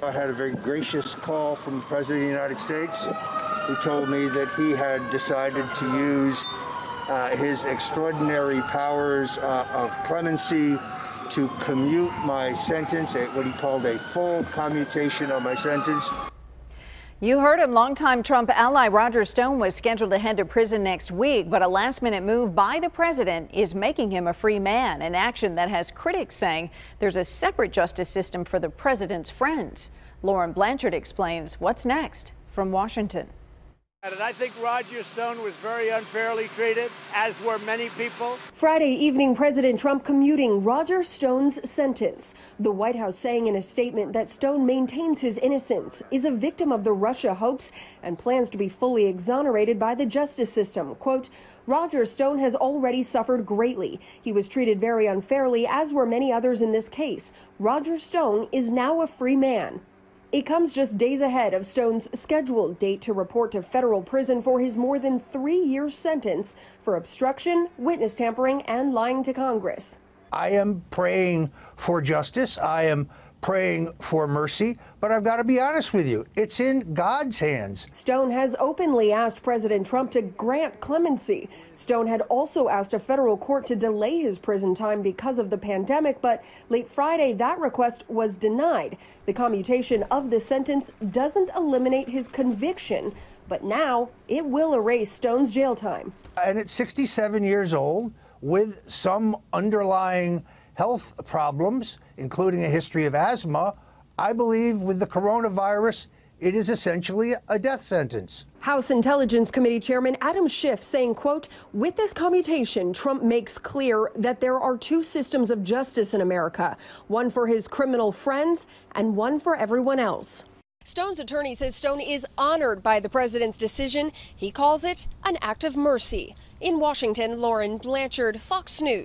I had a very gracious call from the President of the United States who told me that he had decided to use uh, his extraordinary powers uh, of clemency to commute my sentence, what he called a full commutation of my sentence. You heard him. Longtime Trump ally Roger Stone was scheduled to head to prison next week, but a last minute move by the president is making him a free man, an action that has critics saying there's a separate justice system for the president's friends. Lauren Blanchard explains what's next from Washington. And I think Roger Stone was very unfairly treated, as were many people. Friday evening, President Trump commuting Roger Stone's sentence. The White House saying in a statement that Stone maintains his innocence, is a victim of the Russia hoax, and plans to be fully exonerated by the justice system. Quote, Roger Stone has already suffered greatly. He was treated very unfairly, as were many others in this case. Roger Stone is now a free man. It comes just days ahead of Stone's scheduled date to report to federal prison for his more than three year sentence for obstruction, witness tampering, and lying to Congress. I am praying for justice. I am praying for mercy, but I've got to be honest with you, it's in God's hands. Stone has openly asked President Trump to grant clemency. Stone had also asked a federal court to delay his prison time because of the pandemic, but late Friday that request was denied. The commutation of the sentence doesn't eliminate his conviction, but now it will erase Stone's jail time. And at 67 years old, with some underlying health problems, including a history of asthma, I believe with the coronavirus, it is essentially a death sentence. House Intelligence Committee Chairman Adam Schiff saying, quote, with this commutation, Trump makes clear that there are two systems of justice in America, one for his criminal friends and one for everyone else. Stone's attorney says Stone is honored by the president's decision. He calls it an act of mercy. In Washington, Lauren Blanchard, Fox News.